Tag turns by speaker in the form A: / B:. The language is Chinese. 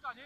A: 抓紧